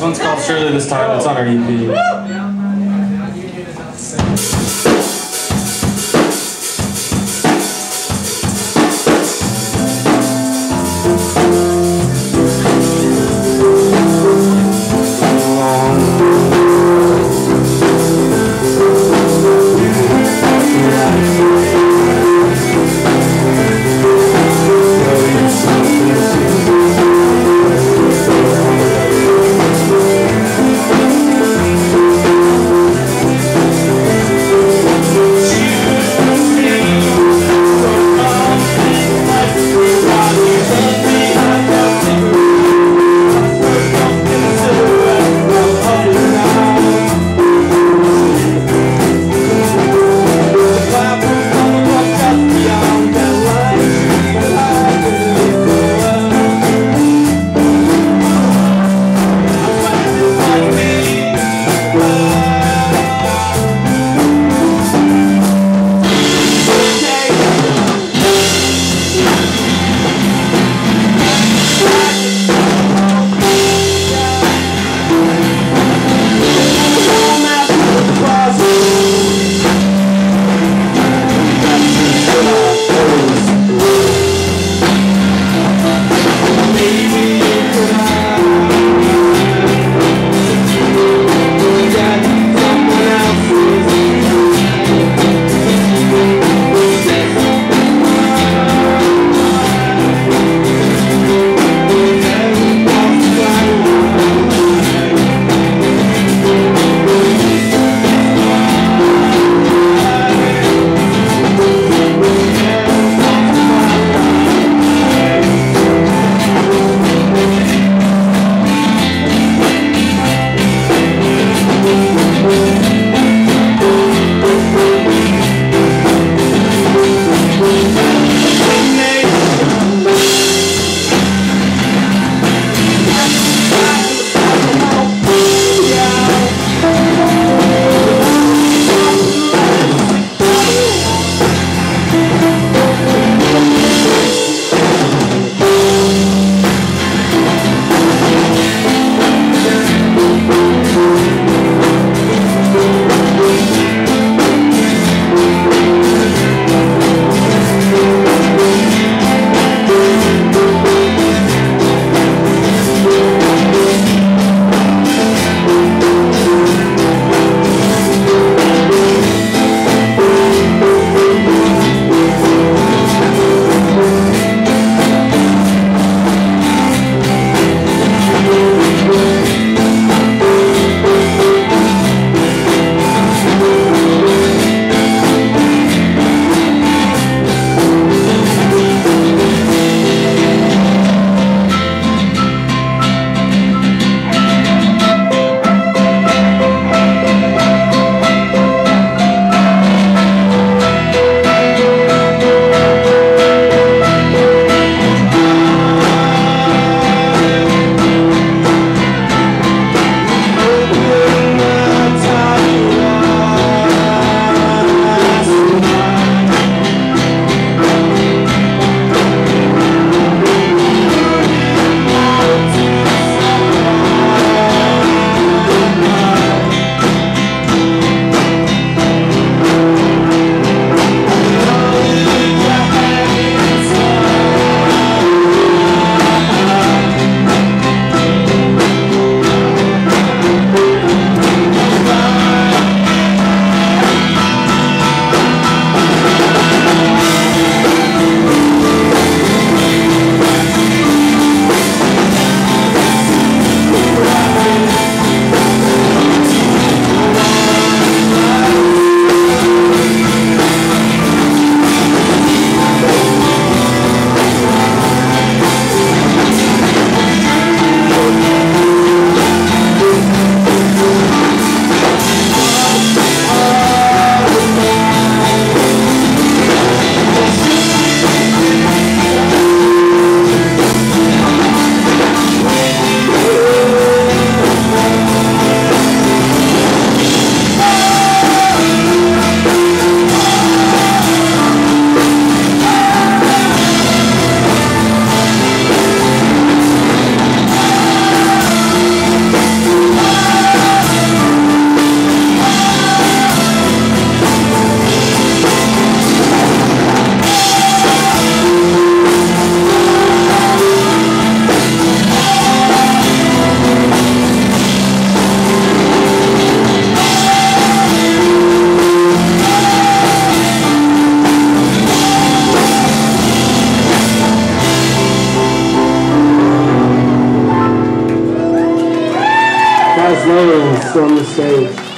This one's called Surely This Time. It's on our EP. Chaz Lane storm the stage.